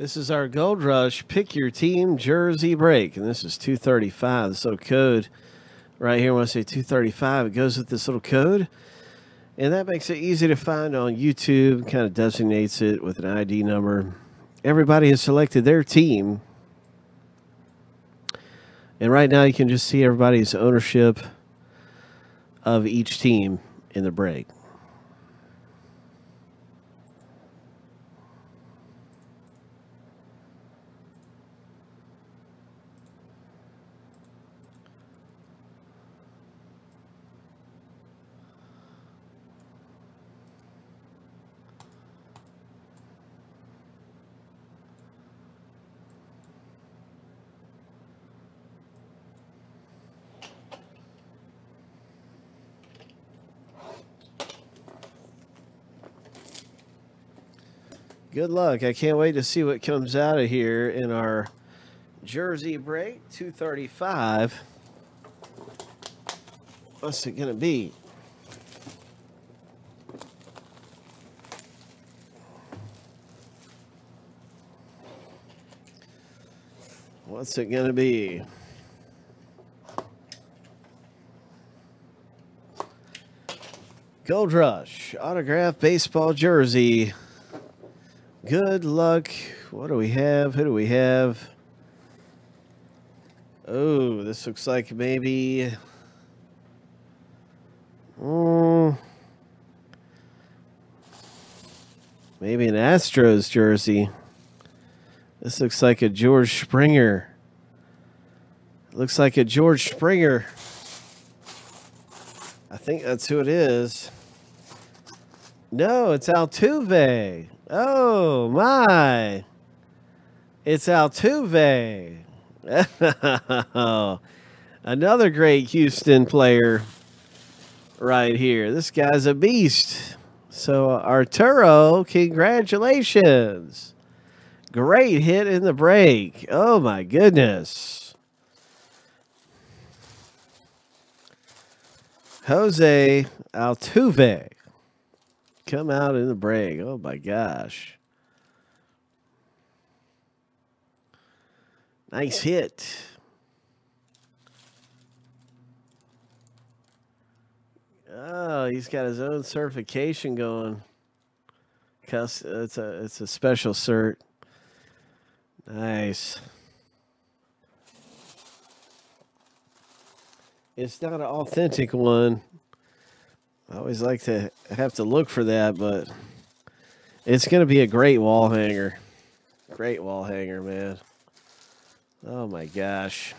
This is our Gold Rush Pick Your Team Jersey Break, and this is 235. This little code right here, when I say 235, it goes with this little code, and that makes it easy to find on YouTube, kind of designates it with an ID number. Everybody has selected their team, and right now you can just see everybody's ownership of each team in the break. Good luck. I can't wait to see what comes out of here in our Jersey break 235. What's it going to be? What's it going to be? Gold Rush autograph baseball jersey. Good luck. What do we have? Who do we have? Oh, this looks like maybe. Oh, maybe an Astros jersey. This looks like a George Springer. Looks like a George Springer. I think that's who it is. No, it's Altuve. Oh my! It's Altuve. Another great Houston player right here. This guy's a beast. So uh, Arturo, congratulations. Great hit in the break. Oh my goodness. Jose Altuve come out in the break. Oh my gosh. Nice hit. Oh, he's got his own certification going. It's a it's a special cert. Nice. It's not an authentic one. I always like to have to look for that, but it's going to be a great wall hanger. Great wall hanger, man. Oh my gosh.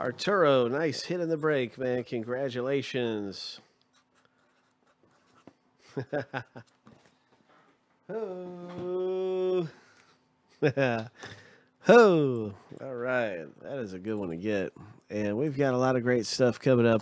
Arturo, nice hit in the break, man. Congratulations. Ho. Ho. All right. That is a good one to get. And we've got a lot of great stuff coming up